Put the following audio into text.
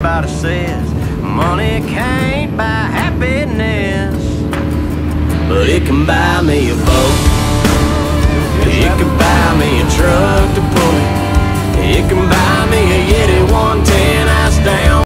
Everybody says money can't buy happiness, but it can buy me a boat.